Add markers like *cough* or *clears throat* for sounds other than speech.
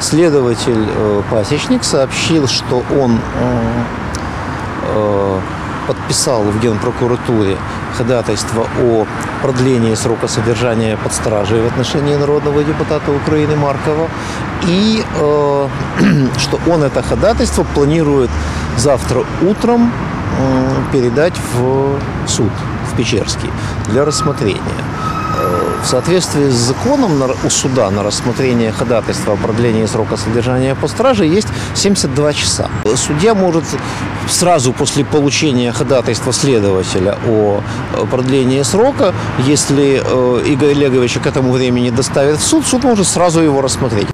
следователь э, Пасечник сообщил, что он э, э, подписал в Генпрокуратуре ходатайство о продлении срока содержания под стражей в отношении народного депутата Украины Маркова. И э, *clears throat* что он это ходатайство планирует завтра утром э, передать в суд, в Печерский, для рассмотрения. В соответствии с законом у суда на рассмотрение ходатайства о продлении срока содержания под стражей есть 72 часа. Судья может сразу после получения ходатайства следователя о э, продлении срока, если э, Игорь Олеговича к этому времени доставят в суд, суд может сразу его рассмотреть.